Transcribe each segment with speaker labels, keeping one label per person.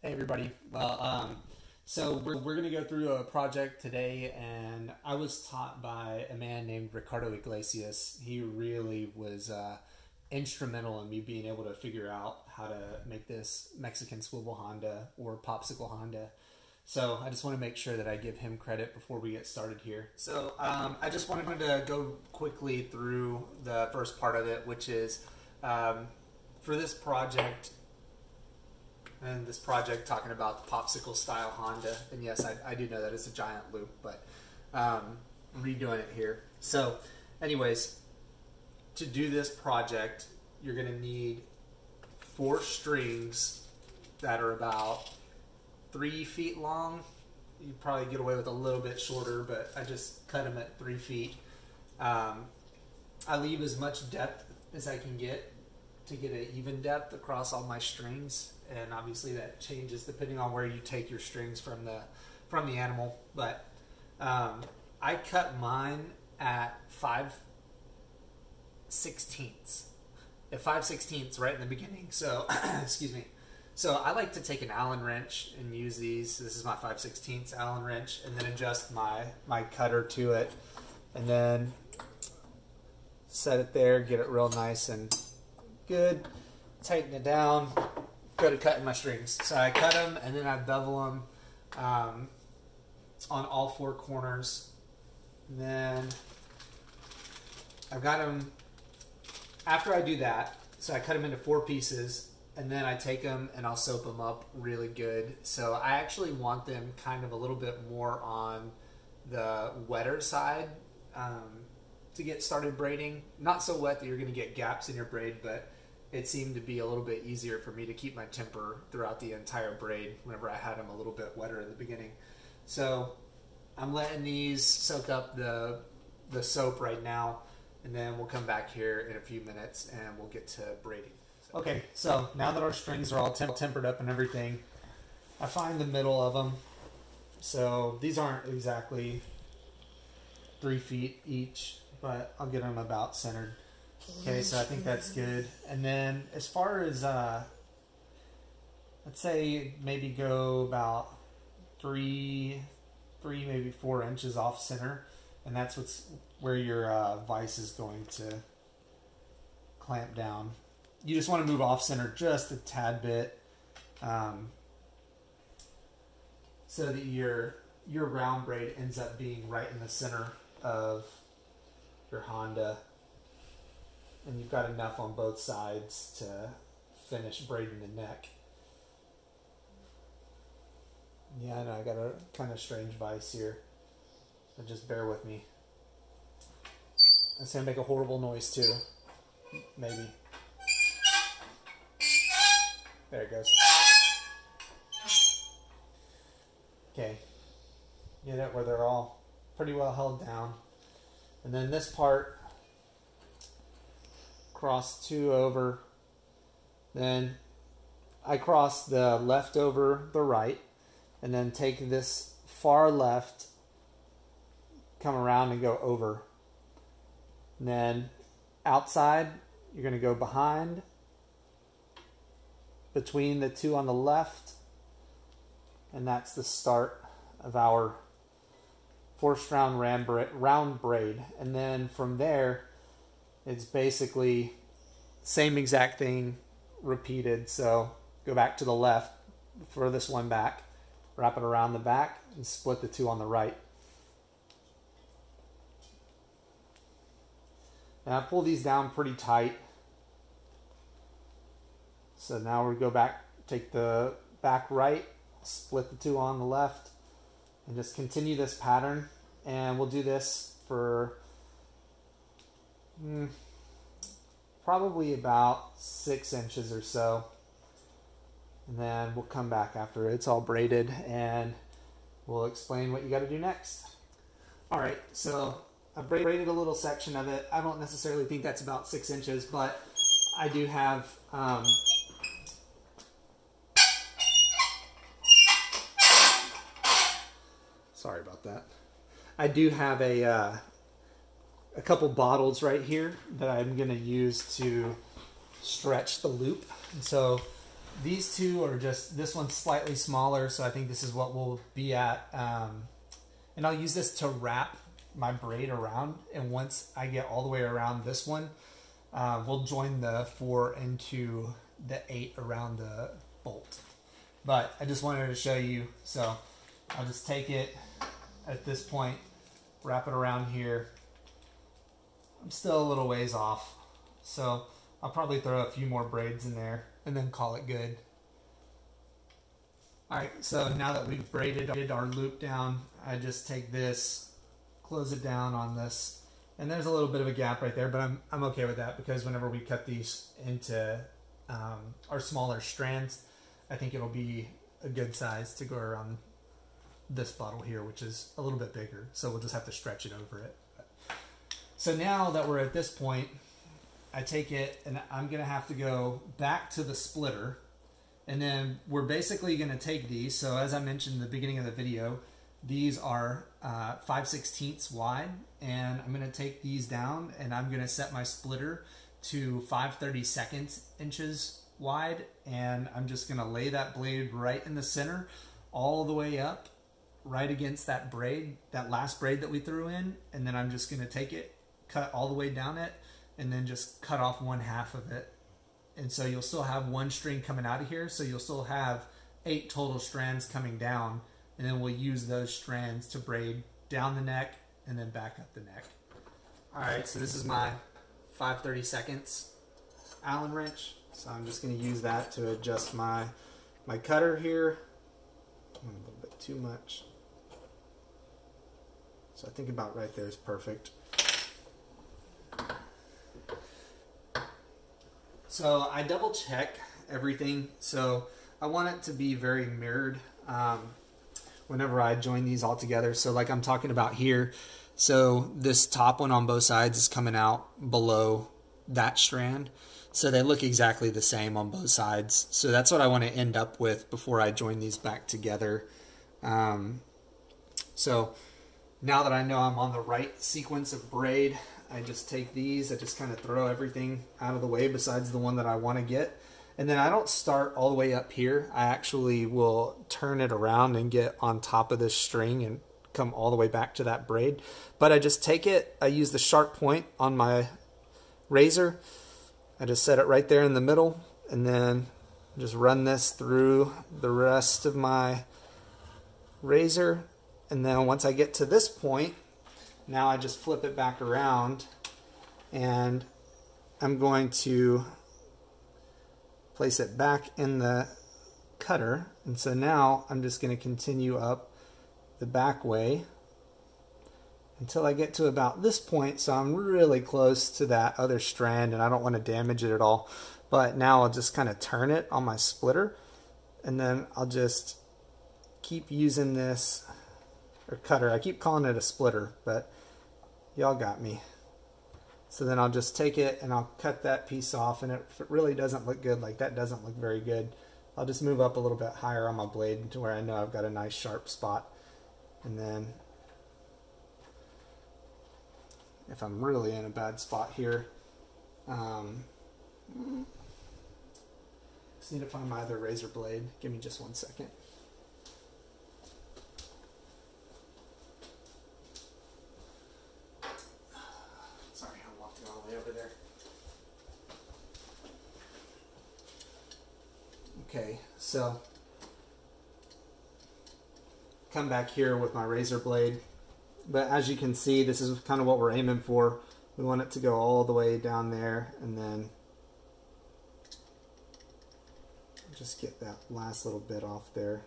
Speaker 1: Hey everybody. Well, um, so we're, we're going to go through a project today, and I was taught by a man named Ricardo Iglesias. He really was uh, instrumental in me being able to figure out how to make this Mexican swivel Honda or popsicle Honda. So I just want to make sure that I give him credit before we get started here. So um, I just wanted to go quickly through the first part of it, which is um, for this project, and this project talking about the popsicle style Honda. And yes, I, I do know that it's a giant loop, but um, redoing it here. So, anyways, to do this project, you're going to need four strings that are about three feet long. You probably get away with a little bit shorter, but I just cut them at three feet. Um, I leave as much depth as I can get to get an even depth across all my strings, and obviously that changes depending on where you take your strings from the from the animal. But um, I cut mine at five sixteenths, at five sixteenths right in the beginning. So excuse me. So I like to take an Allen wrench and use these. This is my 5 16ths Allen wrench, and then adjust my my cutter to it, and then set it there, get it real nice and good. Tighten it down. Go to cutting my strings. So I cut them and then I bevel them um, on all four corners. And then I've got them. After I do that, so I cut them into four pieces and then I take them and I'll soap them up really good. So I actually want them kind of a little bit more on the wetter side um, to get started braiding. Not so wet that you're going to get gaps in your braid, but it seemed to be a little bit easier for me to keep my temper throughout the entire braid whenever I had them a little bit wetter in the beginning. So I'm letting these soak up the the soap right now, and then we'll come back here in a few minutes and we'll get to braiding. Okay, so now that our strings are all temp- tempered up and everything, I find the middle of them. So these aren't exactly three feet each, but I'll get them about centered. Okay, so I think that's good. And then as far as uh, let's say maybe go about three, three maybe four inches off center, and that's what's where your uh, vise is going to clamp down. You just want to move off center just a tad bit, um, so that your your round braid ends up being right in the center of your Honda and you've got enough on both sides to finish braiding the neck. Yeah, I know I got a kind of strange vice here, but just bear with me. It's gonna make a horrible noise too. Maybe. There it goes. Okay. Get it where they're all pretty well held down. And then this part cross two over. Then I cross the left over the right, and then take this far left, come around and go over. And then outside, you're going to go behind, between the two on the left, and that's the start of our forced round round braid. And then from there, it's basically same exact thing repeated. So go back to the left, furthest one back, wrap it around the back, and split the two on the right. And I pull these down pretty tight. So now we go back, take the back right, split the two on the left, and just continue this pattern. And we'll do this for Mm, probably about six inches or so. And then we'll come back after it's all braided and we'll explain what you got to do next. All right, so I braided a little section of it. I don't necessarily think that's about six inches, but I do have um, sorry about that. I do have a uh, a couple bottles right here that I'm going to use to stretch the loop. And so these two are just, this one's slightly smaller, so I think this is what we'll be at. Um, and I'll use this to wrap my braid around. And once I get all the way around this one, uh, we'll join the four into the eight around the bolt. But I just wanted to show you, so I'll just take it at this point, wrap it around here. I'm still a little ways off, so I'll probably throw a few more braids in there and then call it good. Alright, so now that we've braided our loop down, I just take this, close it down on this, and there's a little bit of a gap right there, but I'm, I'm okay with that because whenever we cut these into um, our smaller strands, I think it'll be a good size to go around this bottle here, which is a little bit bigger. So we'll just have to stretch it over it. So now that we're at this point, I take it and I'm to have to go back to the splitter. And then we're basically to take these. So as I mentioned in the beginning of the video, these are uh, 5 16ths wide. And I'm to take these down and I'm to set my splitter to 5 32nds inches wide. And I'm just to lay that blade right in the center all the way up right against that braid, that last braid that we threw in. And then I'm just to take it, cut all the way down it, and then just cut off one half of it. And so you'll still have one string coming out of here. So you'll still have eight total strands coming down. And then we'll use those strands to braid down the neck and then back up the neck. All right, so this is my 5 seconds Allen wrench. So I'm just going to use that to adjust my my cutter here. A little bit too much. So I think about right there is perfect. So I double check everything. So I want it to be very mirrored um, whenever I join these all together. So like I'm talking about here, so this top one on both sides is coming out below that strand. So they look exactly the same on both sides. So that's what I want to end up with before I join these back together. Um, so now that I know I'm on the right sequence of braid, I just take these, I just kind of throw everything out of the way besides the one that I want to get. And then I don't start all the way up here. I actually will turn it around and get on top of this string and come all the way back to that braid. But I just take it, I use the sharp point on my razor. I just set it right there in the middle and then just run this through the rest of my razor. And then once I get to this point, now I just flip it back around and I'm going to place it back in the cutter. And so now I'm just going to continue up the back way until I get to about this point. So I'm really close to that other strand and I don't want to damage it at all. But now I'll just kind of turn it on my splitter and then I'll just keep using this or cutter. I keep calling it a splitter, but y'all got me. So then I'll just take it and I'll cut that piece off and if it really doesn't look good, like that doesn't look very good, I'll just move up a little bit higher on my blade to where I know I've got a nice sharp spot. And then if I'm really in a bad spot here, um, just need to find my other razor blade. Give me just one second. Okay, so come back here with my razor blade. But as you can see, this is kind of what we're aiming for. We want it to go all the way down there and then just get that last little bit off there.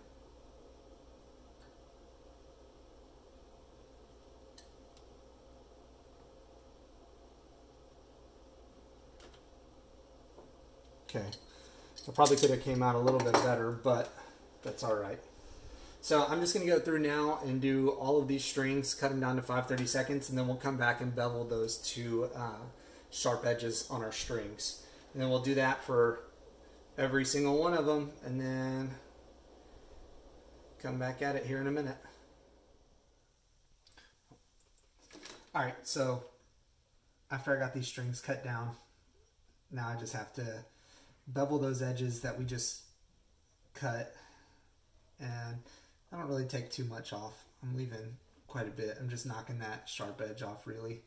Speaker 1: Okay. I probably could have came out a little bit better, but that's all right. So I'm just going to go through now and do all of these strings, cut them down to 530 seconds, and then we'll come back and bevel those two uh, sharp edges on our strings. And then we'll do that for every single one of them, and then come back at it here in a minute. All right, so after I got these strings cut down, now I just have to bevel those edges that we just cut and I don't really take too much off. I'm leaving quite a bit. I'm just knocking that sharp edge off really.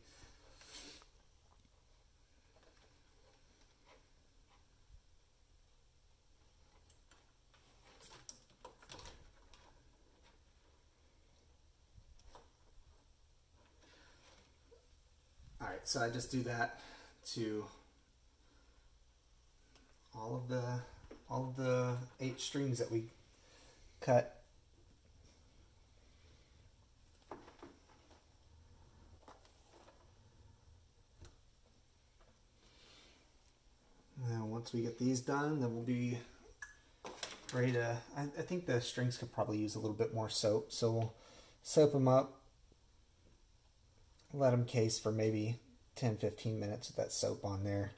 Speaker 1: All right, so I just do that to all of the all of the eight strings that we cut. Now, once we get these done, then we'll be ready to. I, I think the strings could probably use a little bit more soap, so we'll soap them up, let them case for maybe 10 15 minutes with that soap on there,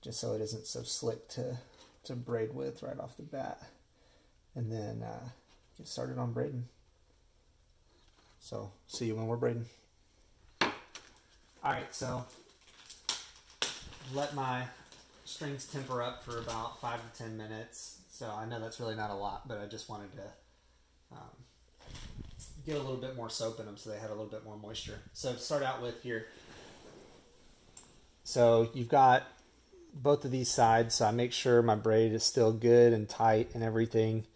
Speaker 1: just so it isn't so slick to, to braid with right off the bat and then uh, get started on braiding. So, see you when we're braiding. Alright, so let my strings temper up for about five to ten minutes. So I know that's really not a lot, but I just wanted to um, get a little bit more soap in them so they had a little bit more moisture. So start out with here, so you've got both of these sides, so I make sure my braid is still good and tight and everything.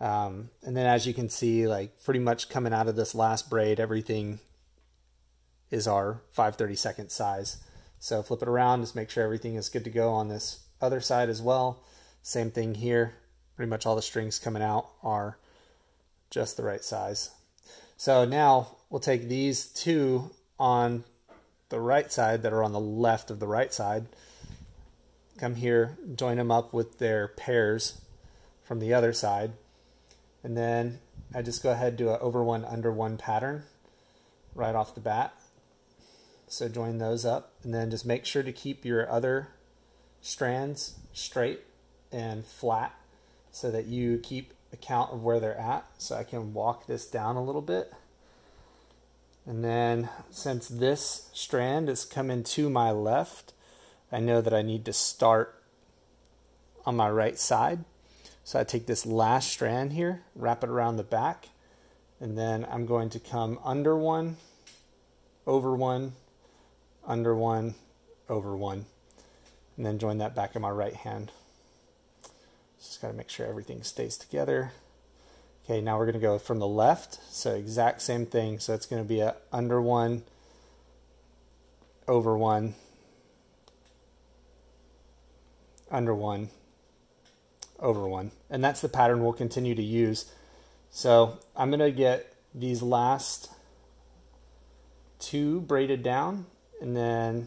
Speaker 1: Um, and then as you can see, like pretty much coming out of this last braid, everything is our 532nd size. So flip it around, just make sure everything is good to go on this other side as well. Same thing here. Pretty much all the strings coming out are just the right size. So now we'll take these two on the right side that are on the left of the right side. Come here, join them up with their pairs from the other side. And then I just go ahead do an over one, under one pattern right off the bat. So join those up and then just make sure to keep your other strands straight and flat so that you keep account of where they're at. So I can walk this down a little bit. And then since this strand is coming to my left, I know that I need to start on my right side. So I take this last strand here, wrap it around the back, and then I'm going to come under one, over one, under one, over one, and then join that back in my right hand. Just got to make sure everything stays together. Okay, now we're going to go from the left, so exact same thing. So it's going to be a under one, over one, under one, over one. And that's the pattern we'll continue to use. So I'm going to get these last two braided down and then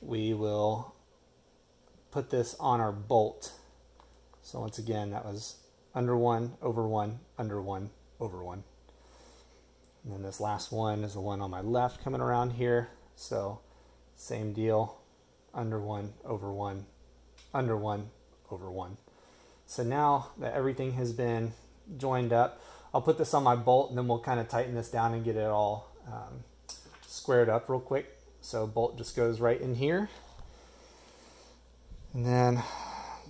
Speaker 1: we will put this on our bolt. So once again, that was under one, over one, under one, over one. And then this last one is the one on my left coming around here. So same deal, under one, over one, under one, over 1. So now that everything has been joined up, I'll put this on my bolt and then we'll kind of tighten this down and get it all um, squared up real quick. So bolt just goes right in here. And then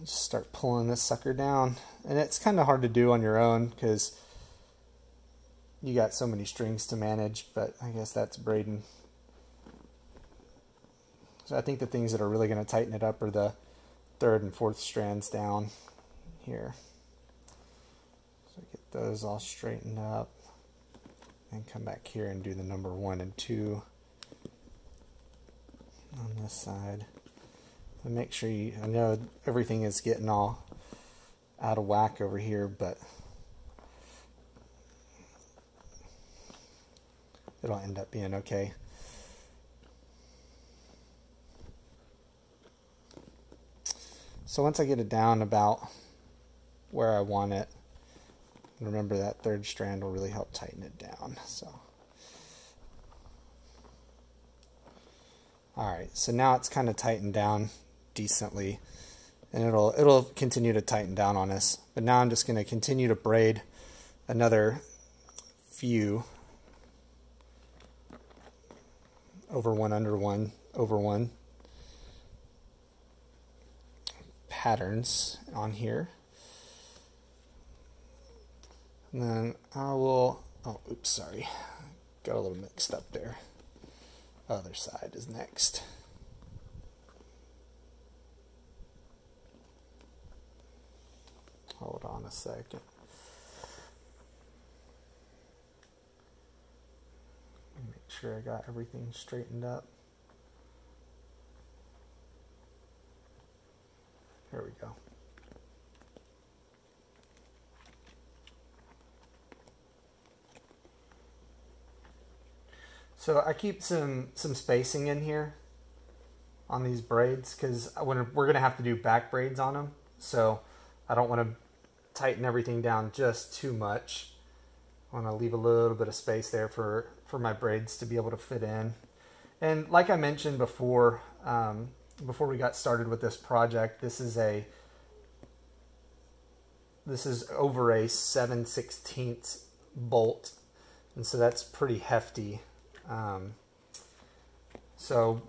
Speaker 1: just start pulling this sucker down. And it's kind of hard to do on your own because you got so many strings to manage, but I guess that's braiding. So I think the things that are really going to tighten it up are the third and fourth strands down here. So get those all straightened up and come back here and do the number one and two on this side. And make sure you, I know everything is getting all out of whack over here, but it'll end up being okay. So once I get it down about where I want it, remember that third strand will really help tighten it down. So, all right, so now it's kind of tightened down decently, and it'll it'll continue to tighten down on us. But now I'm just going to continue to braid another few over one, under one, over one patterns on here. And then I will, oh, oops, sorry. Got a little mixed up there. Other side is next. Hold on a second. Make sure I got everything straightened up. There we go. So I keep some some spacing in here on these braids because we're going to have to do back braids on them. So I don't want to tighten everything down just too much. I want to leave a little bit of space there for, for my braids to be able to fit in. And like I mentioned before, um, before we got started with this project, this is a this is over a 7 16 bolt and so that's pretty hefty um, so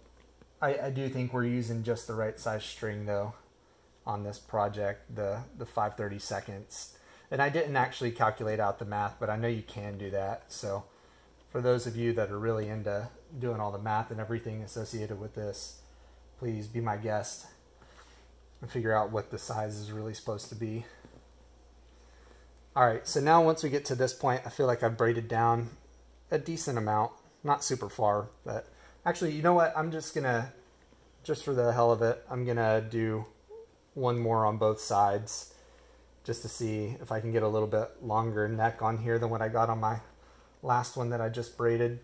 Speaker 1: I, I, do think we're using just the right size string though on this project, the, the 530 seconds. And I didn't actually calculate out the math, but I know you can do that. So for those of you that are really into doing all the math and everything associated with this, please be my guest and figure out what the size is really supposed to be. All right, so now once we get to this point, I feel like I've braided down a decent amount not super far, but actually, you know what? I'm just gonna, just for the hell of it, I'm gonna do one more on both sides just to see if I can get a little bit longer neck on here than what I got on my last one that I just braided.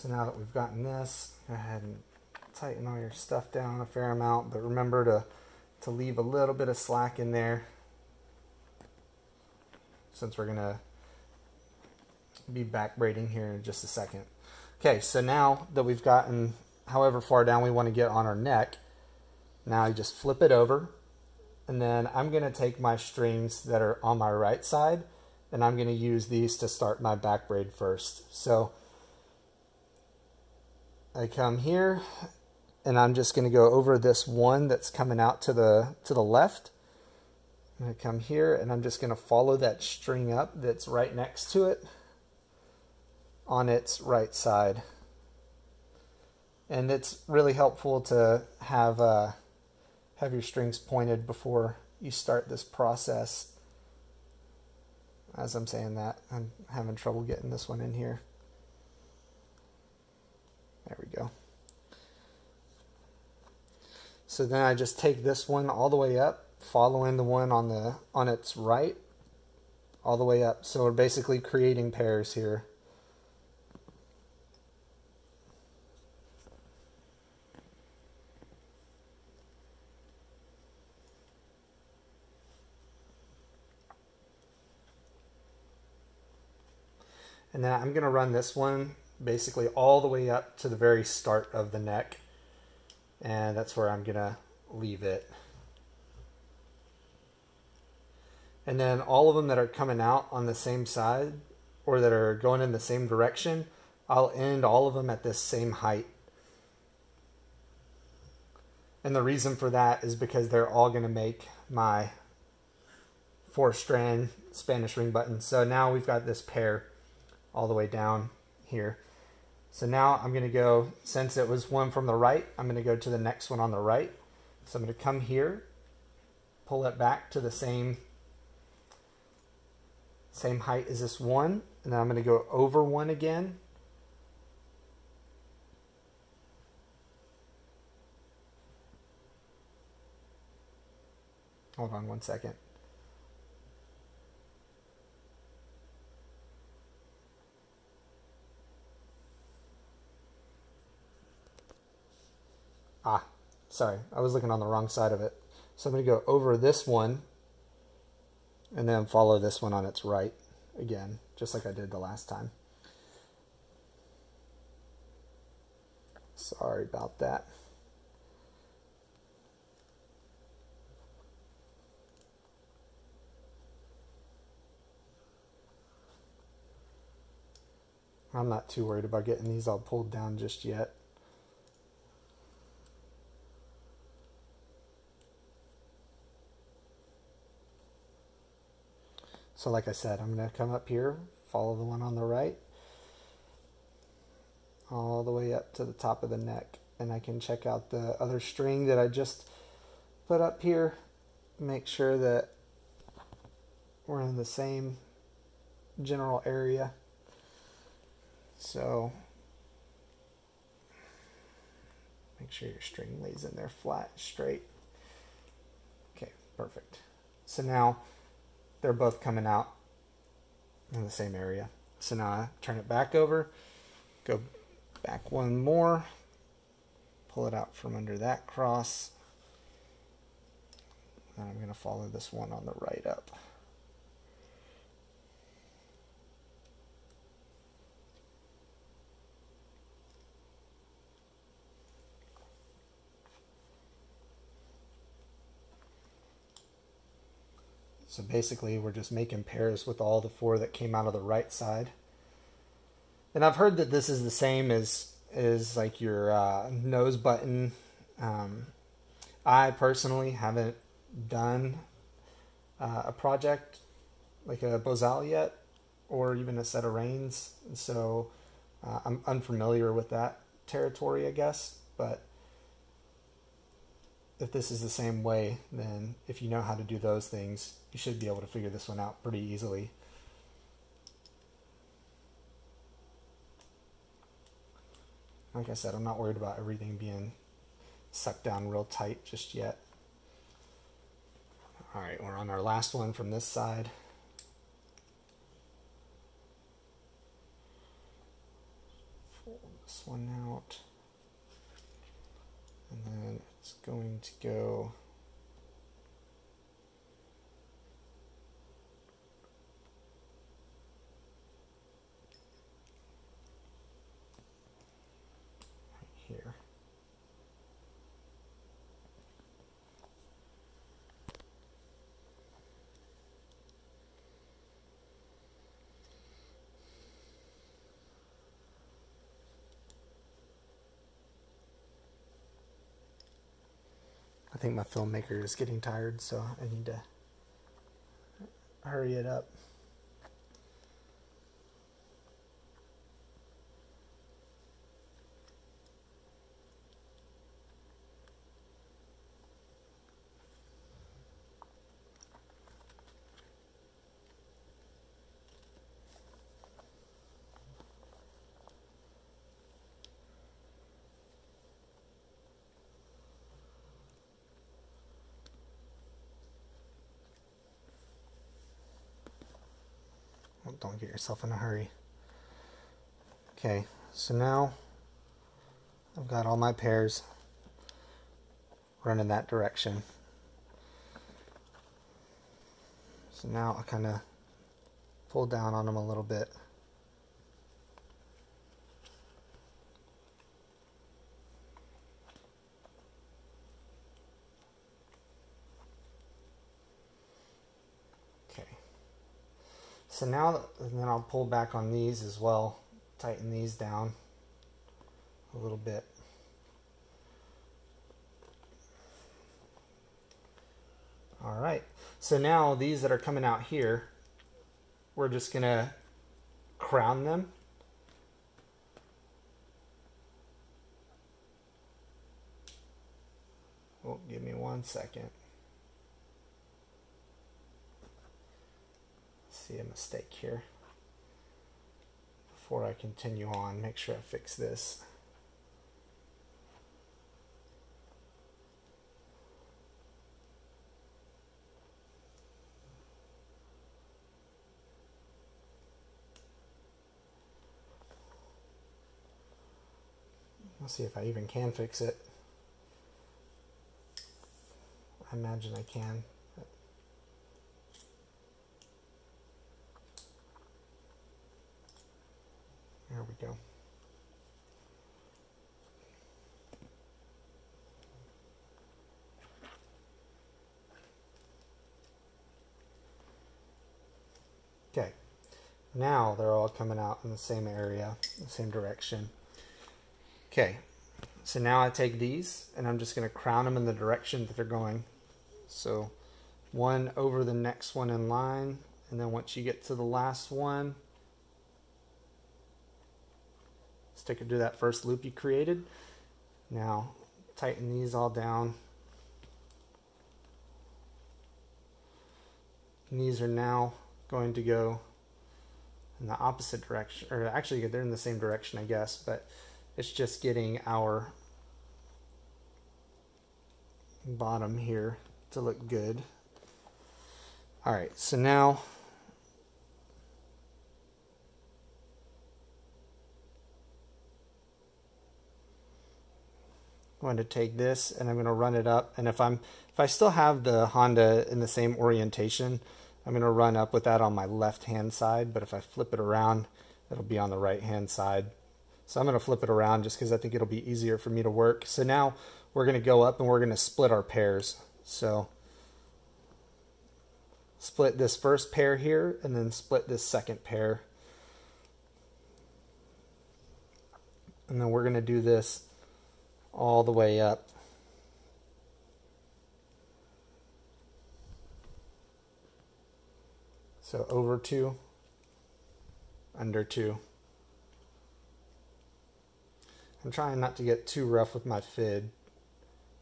Speaker 1: So now that we've gotten this, go ahead and tighten all your stuff down a fair amount, but remember to, to leave a little bit of slack in there since we're gonna be back braiding here in just a second. Okay, so now that we've gotten however far down we want to get on our neck, now you just flip it over and then I'm to take my strings that are on my right side and I'm to use these to start my back braid first. So I come here and I'm just going to go over this one that's coming out to the to the left. I'm going to come here and I'm just going to follow that string up that's right next to it on its right side. And it's really helpful to have uh, have your strings pointed before you start this process. As I'm saying that, I'm having trouble getting this one in here. There we go. So then I just take this one all the way up, following the one on the on its right, all the way up. So we're basically creating pairs here. And then I'm going to run this one basically all the way up to the very start of the neck. And that's where I'm going to leave it. And then all of them that are coming out on the same side or that are going in the same direction, I'll end all of them at this same height. And the reason for that is because they're all going to make my four strand Spanish ring button. So now we've got this pair all the way down here. So now I'm going to go, since it was one from the right, I'm going to go to the next one on the right. So I'm going to come here, pull it back to the same, same height as this one, and then I'm going to go over one again. Hold on one second. Sorry, I was looking on the wrong side of it. So I'm going to go over this one and then follow this one on its right again, just like I did the last time. Sorry about that. I'm not too worried about getting these all pulled down just yet. So like I said, I'm going to come up here, follow the one on the right, all the way up to the top of the neck. And I can check out the other string that I just put up here, make sure that we're in the same general area. So make sure your string lays in there flat, straight. Okay, perfect. So now they're both coming out in the same area. So now I turn it back over, go back one more, pull it out from under that cross, and I'm going to follow this one on the right up. So basically, we're just making pairs with all the four that came out of the right side. And I've heard that this is the same as is like your uh, nose button. Um, I personally haven't done uh, a project like a Bozal yet, or even a set of reins, so uh, I'm unfamiliar with that territory, I guess. But if this is the same way, then if you know how to do those things, you should be able to figure this one out pretty easily. Like I said, I'm not worried about everything being sucked down real tight just yet. All right, we're on our last one from this side. Fold this one out. And then it's going to go here. I think my filmmaker is getting tired, so I need to hurry it up. don't get yourself in a hurry. Okay, so now I've got all my pairs running that direction. So now I kind of pull down on them a little bit. So now, then I'll pull back on these as well, tighten these down a little bit. All right, so now these that are coming out here, we're just gonna crown them. Oh, give me one second. See a mistake here. Before I continue on, make sure I fix this. Let's see if I even can fix it. I imagine I can. There we go. Okay, Now they're all coming out in the same area, the same direction. Okay, so now I take these and I'm just going to crown them in the direction that they're going. So one over the next one in line, and then once you get to the last one, stick it to that first loop you created. Now tighten these all down. And these are now going to go in the opposite direction, or actually they're in the same direction, I guess, but it's just getting our bottom here to look good. All right, so now I'm going to take this and I'm going to run it up. And if I'm if I still have the Honda in the same orientation, I'm going to run up with that on my left hand side. But if I flip it around, it'll be on the right hand side. So I'm going to flip it around just because I think it'll be easier for me to work. So now we're going to go up and we're going to split our pairs. So split this first pair here and then split this second pair. And then we're going to do this all the way up. So over two, under two. I'm trying not to get too rough with my fid.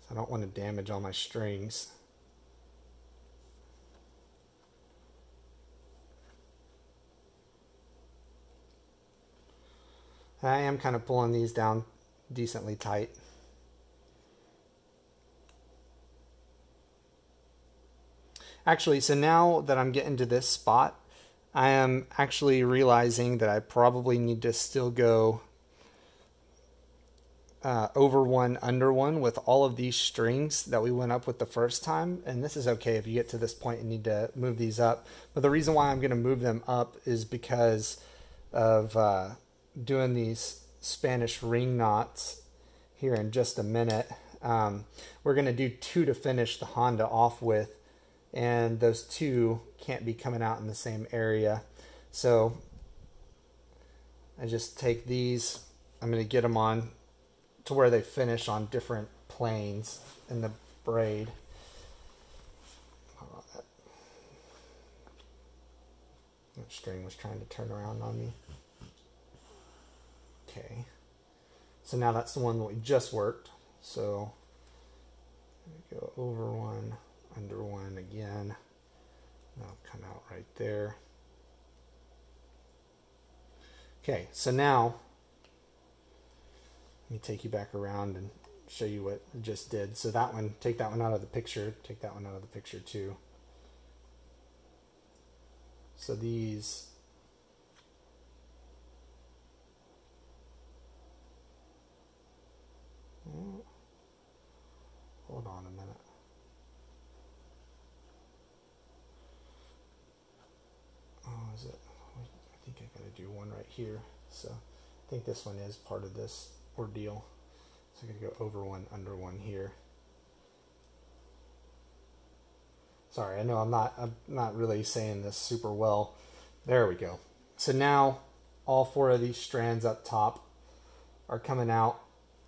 Speaker 1: So I don't want to damage all my strings. I am kind of pulling these down decently tight. Actually, so now that I'm getting to this spot, I am actually realizing that I probably need to still go uh, over one, under one with all of these strings that we went up with the first time. And this is okay if you get to this point and need to move these up. But the reason why I'm going to move them up is because of uh, doing these Spanish ring knots here in just a minute. Um, we're going to do two to finish the Honda off with and those two can't be coming out in the same area. So I just take these, I'm going to get them on to where they finish on different planes in the braid. that string was trying to turn around on me. Okay. So now that's the one that we just worked. So go over one under one again. That'll come out right there. Okay, so now let me take you back around and show you what I just did. So that one, take that one out of the picture, take that one out of the picture too. So these oh, Hold on a minute. oh, is it? I think I gotta do one right here. So I think this one is part of this ordeal. So I'm gonna go over one, under one here. Sorry, I know I'm not I'm not really saying this super well. There we go. So now all four of these strands up top are coming out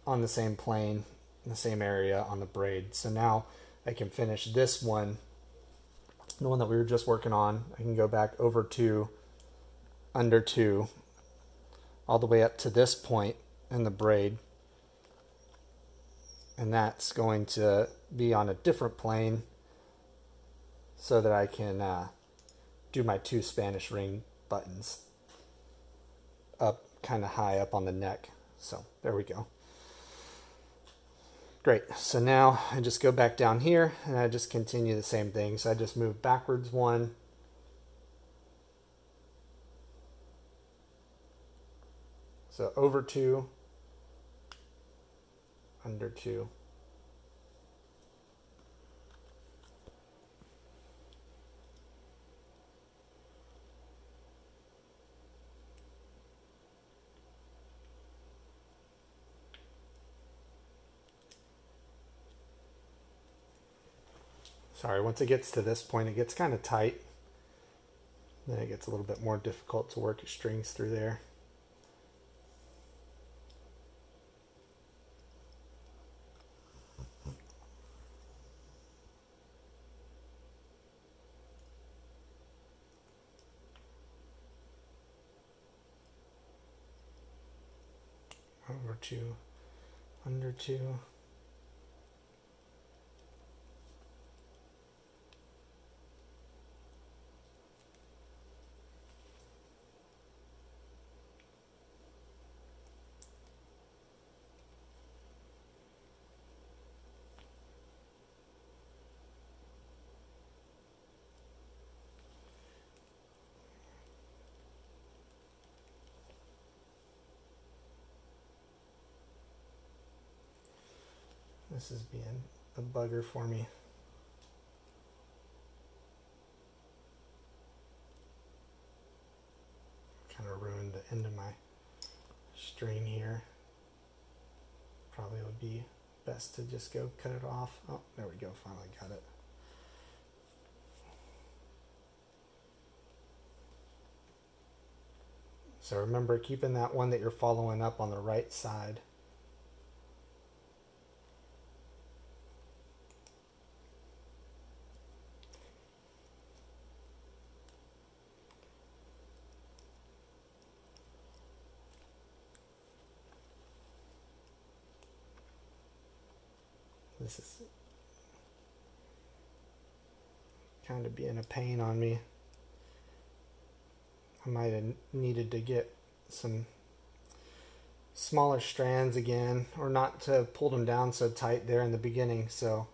Speaker 1: on the same plane, the same area on the braid. So now I can finish this one the one that we were just working on, I can go back over to under two, all the way up to this point in the braid. And that's going to be on a different plane so that I can uh, do my two Spanish ring buttons up kind of high up on the neck. So there we go. Great, so now I just go back down here and I just continue the same thing. So I just move backwards one. So over two, under two. Sorry, once it gets to this point, it gets kind of tight. Then it gets a little bit more difficult to work your strings through there. over two, under two. This is being a bugger for me. Kind of ruined the end of my string here. Probably would be best to just go cut it off. Oh, there we go, finally got it. So remember keeping that one that you're following up on the right side. This is kind of being a pain on me. I might have needed to get some smaller strands again or not to pull them down so tight there in the beginning. So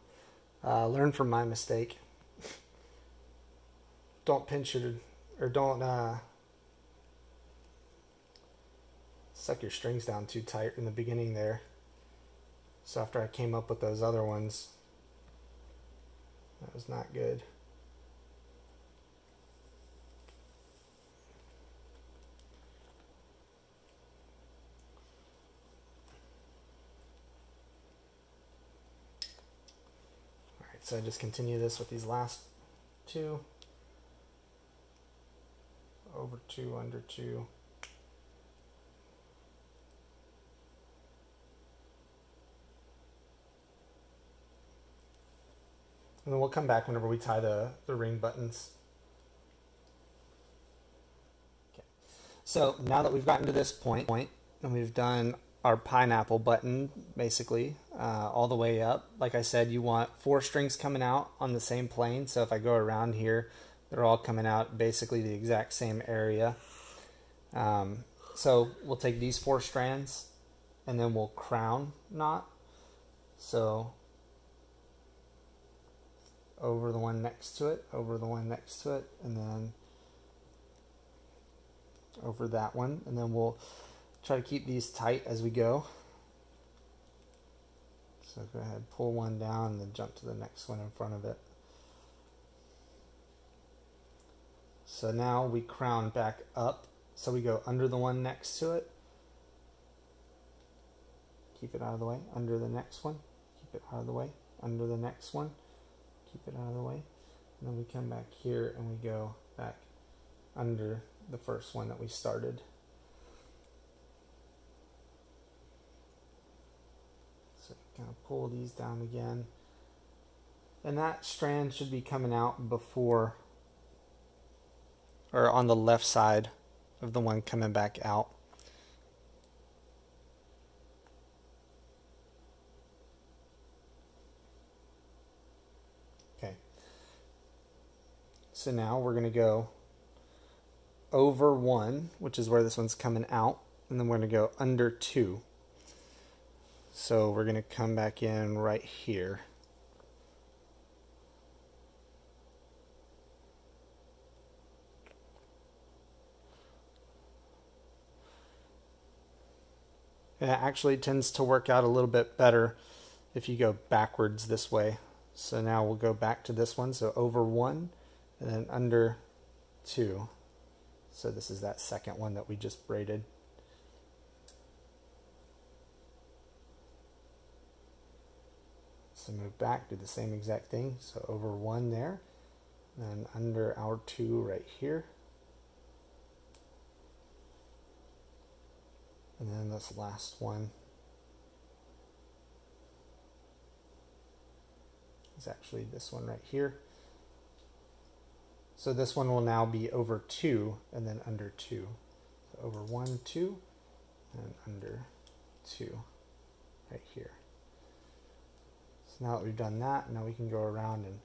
Speaker 1: uh, learn from my mistake. don't pinch it or don't uh, suck your strings down too tight in the beginning there. So after I came up with those other ones, that was not good. So I just continue this with these last two. Over two, under two. And then we'll come back whenever we tie the, the ring buttons. Okay. So now that we've gotten to this point, point and we've done our pineapple button basically uh, all the way up. Like I said, you want four strings coming out on the same plane. So if I go around here, they're all coming out basically the exact same area. Um, so we'll take these four strands and then we'll crown knot. So over the one next to it, over the one next to it, and then over that one. And then we'll try to keep these tight as we go. So go ahead, pull one down, and then jump to the next one in front of it. So now we crown back up. So we go under the one next to it. Keep it out of the way. Under the next one. Keep it out of the way. Under the next one keep it out of the way. And then we come back here and we go back under the first one that we started. So kind of pull these down again. And that strand should be coming out before or on the left side of the one coming back out. Okay. So now we're going to go over 1, which is where this one's coming out, and then we're going to go under 2. So we're going to come back in right here. It actually tends to work out a little bit better if you go backwards this way. So now we'll go back to this one. So over 1 and then under 2. So this is that second one that we just braided. So move back, do the same exact thing. So over one there, and under our two right here. And then this last one is actually this one right here. So this one will now be over two and then under two. So over one, two, and under two right here. So now that we've done that, now we can go around and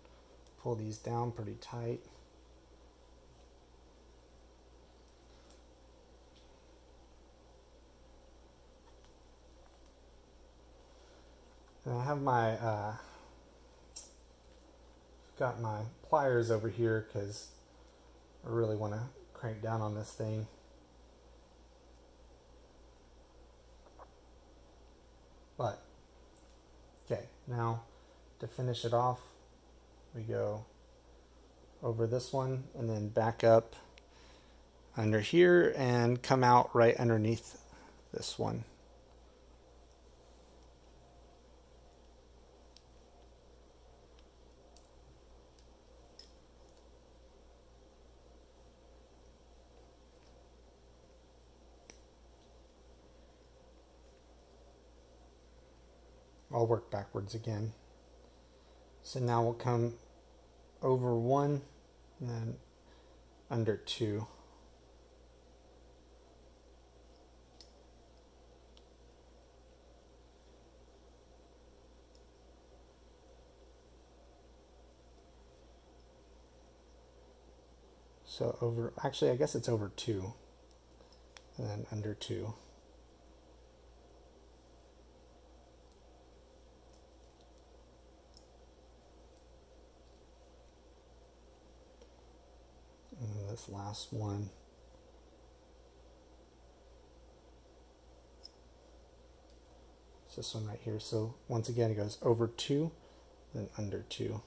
Speaker 1: pull these down pretty tight. And I have my uh, got my pliers over here because I really want to crank down on this thing. But, okay, now to finish it off, we go over this one and then back up under here and come out right underneath this one. I'll work backwards again. So now we'll come over one and then under two. So over, actually I guess it's over two and then under two. This last one. It's this one right here. So once again, it goes over two, then under two.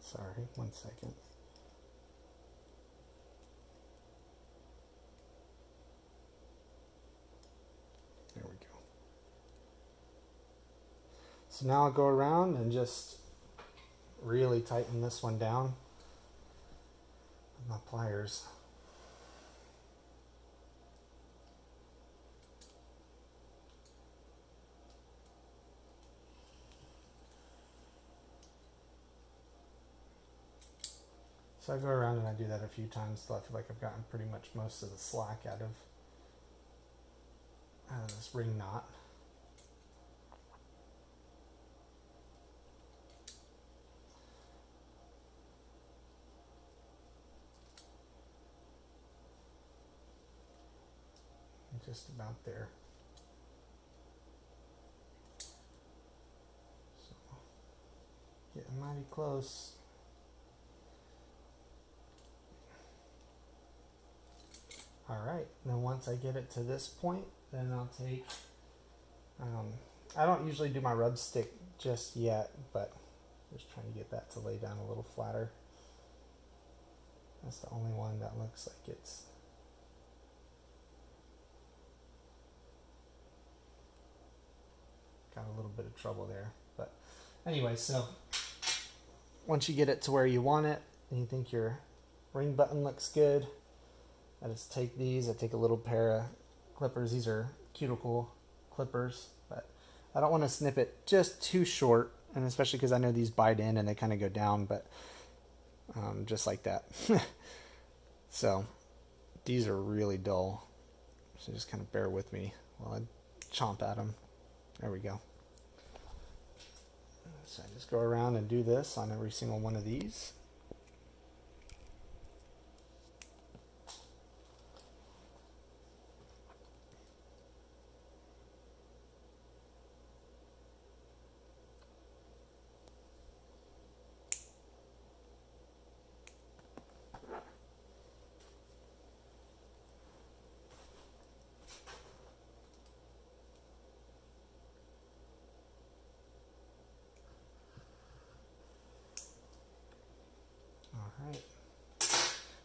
Speaker 1: Sorry, one second. So now I'll go around and just really tighten this one down with my pliers. So I go around and I do that a few times till I feel like I've gotten pretty much most of the slack out of, out of this ring knot. Just about there. So, getting mighty close. All right, then once I get it to this point, then I'll take, um, I don't usually do my rub stick just yet, but just trying to get that to lay down a little flatter. That's the only one that looks like it's got a little bit of trouble there. But anyway, so once you get it to where you want it and you think your ring button looks good, I just take these. I take a little pair of clippers. These are cuticle clippers, but I don't want to snip it just too short, and especially because I know these bite in and they kind of go down, but um, just like that. so these are really dull, so just kind of bear with me while I chomp at them. There we go. So I just go around and do this on every single one of these.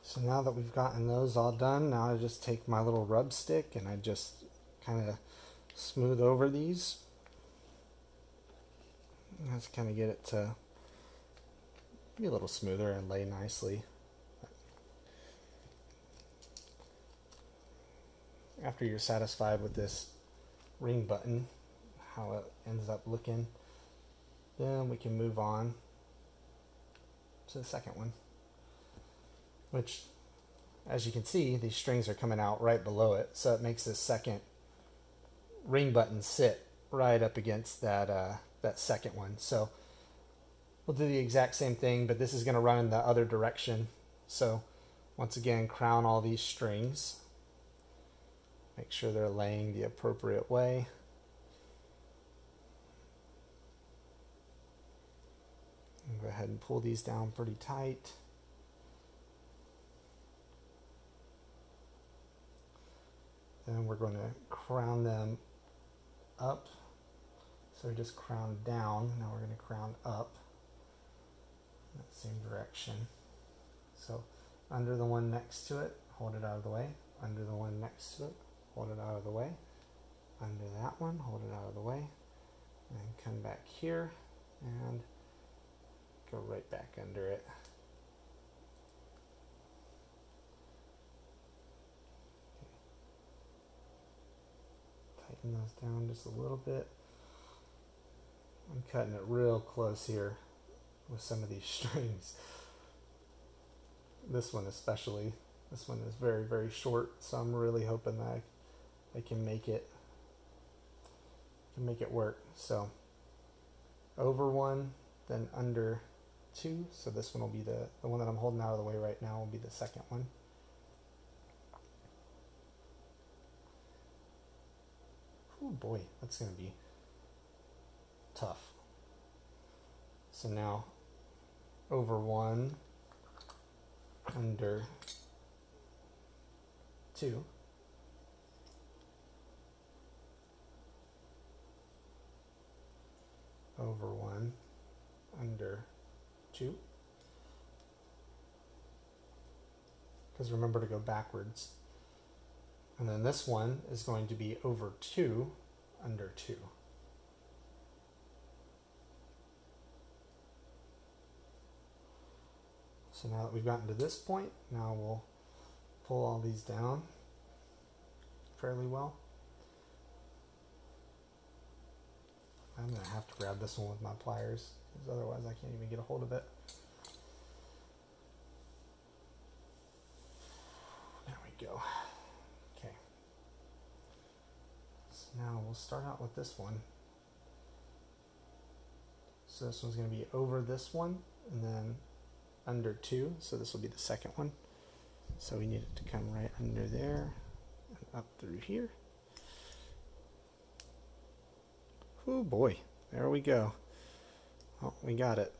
Speaker 1: So now that we've gotten those all done, now I just take my little rub stick and I just kind of smooth over these. Let's kind of get it to be a little smoother and lay nicely. After you're satisfied with this ring button, how it ends up looking, then we can move on to the second one, which as you can see, these strings are coming out right below it, so it makes this second ring button sit right up against that uh, that second one. So we'll do the exact same thing, but this is going to run in the other direction. So once again, crown all these strings. Make sure they're laying the appropriate way. go ahead and pull these down pretty tight. Then we're going to crown them up. So we just crown down. Now we're going to crown up in that same direction. So under the one next to it, hold it out of the way. Under the one next to it, hold it out of the way. Under that one, hold it out of the way. And come back here and go right back under it. Those down just a little bit. I'm cutting it real close here with some of these strings. This one especially. This one is very, very short, so I'm really hoping that I, I can make it can make it work. So over one, then under two. So this one will be the, the one that I'm holding out of the way right now will be the second one. Oh boy, that's going to be tough. So now over one, under two. Over one, under two. Because remember to go backwards. And then this one is going to be over 2 under 2. So now that we've gotten to this point, now we'll pull all these down fairly well. I'm going to have to grab this one with my pliers because otherwise I can't even get a hold of it. There we go. Okay. So now we'll start out with this one. So this one's going to be over this one and then under two. So this will be the second one. So we need it to come right under there and up through here. Oh boy, there we go. Oh, we got it.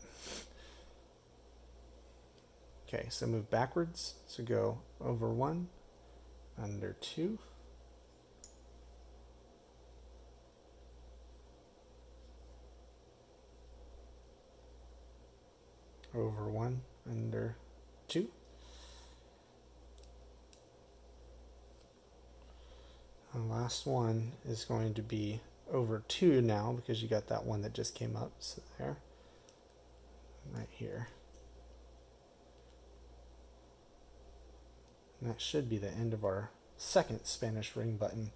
Speaker 1: Okay, so move backwards. So go over one, under two. Over one, under two. And last one is going to be over two now because you got that one that just came up. So there right here. And that should be the end of our second Spanish ring button,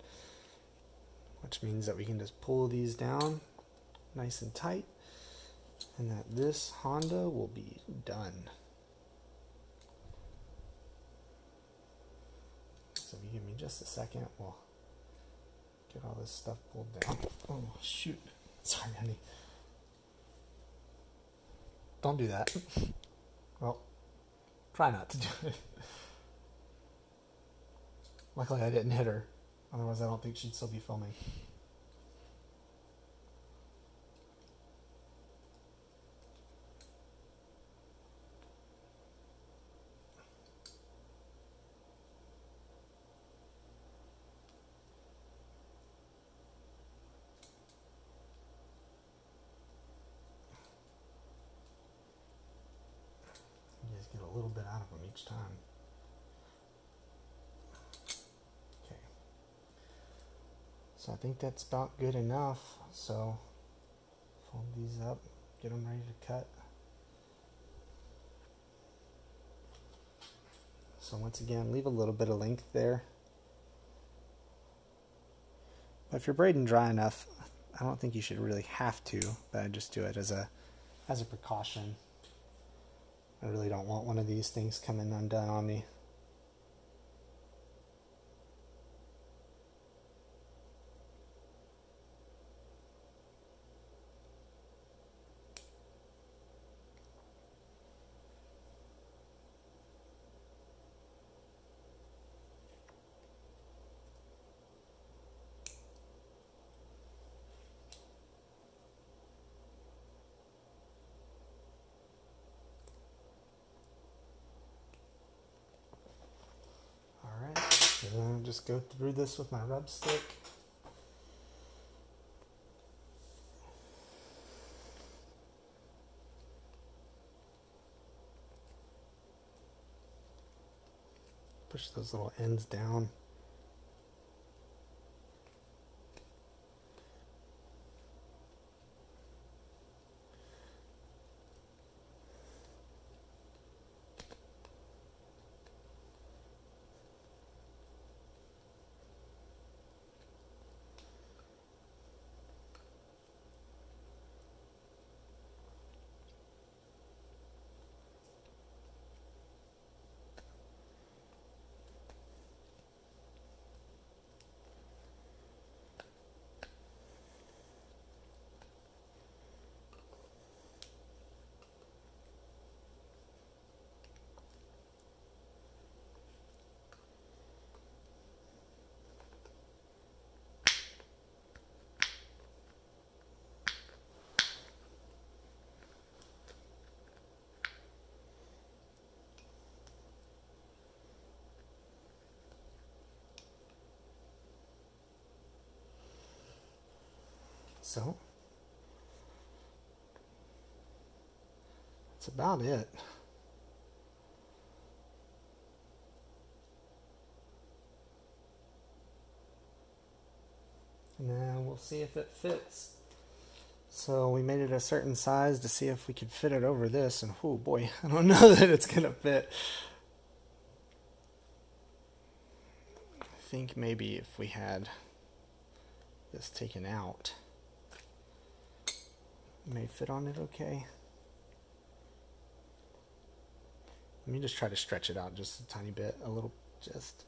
Speaker 1: which means that we can just pull these down nice and tight and that this Honda will be done. So if you give me just a second, we'll get all this stuff pulled down. Oh, shoot. Sorry, honey. Don't do that. Well, try not to do it. Luckily, I didn't hit her. Otherwise, I don't think she'd still be filming. each time. Okay. So I think that's about good enough. So fold these up, get them ready to cut. So once again, leave a little bit of length there. But if you're braiding dry enough, I don't think you should really have to, but I just do it as a as a precaution. I really don't want one of these things coming undone on me. Go through this with my rub stick. Push those little ends down. So that's about it. Then we'll see if it fits. So we made it a certain size to see if we could fit it over this, and oh boy, I don't know that it's gonna fit. I think maybe if we had this taken out may fit on it okay. Let me just try to stretch it out just a tiny bit, a little, just.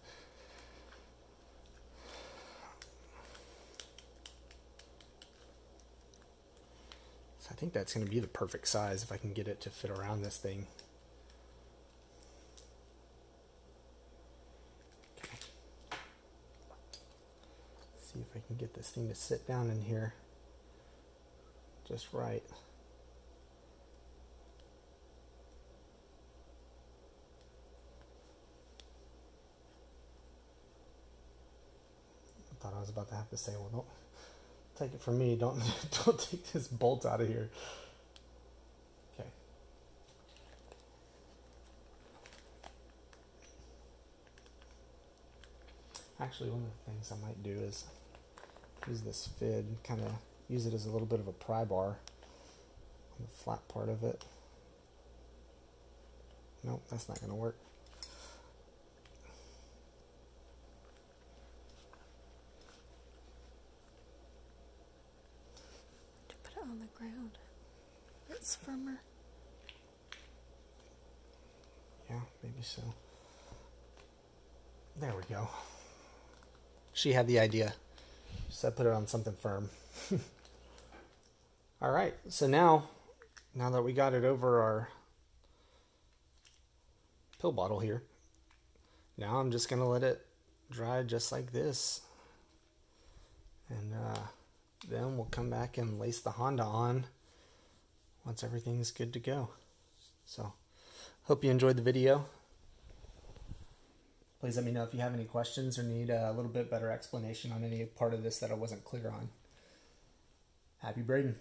Speaker 1: So I think that's going to be the perfect size if I can get it to fit around this thing. Okay. See if I can get this thing to sit down in here just right. I thought I was about to have to say, well, don't take it from me. Don't don't take this bolt out of here. Okay. Actually, one of the things I might do is use this fid, kind of use it as a little bit of a pry bar on the flat part of it. Nope, that's not going to work.
Speaker 2: To Put it on the ground. It's firmer.
Speaker 1: Yeah, maybe so. There we go. She had the idea. She said put it on something firm. All right, so now, now that we got it over our pill bottle here, now I'm just gonna let it dry just like this. And uh, then we'll come back and lace the Honda on once everything's good to go. So, hope you enjoyed the video. Please let me know if you have any questions or need a little bit better explanation on any part of this that I wasn't clear on. Happy braiding.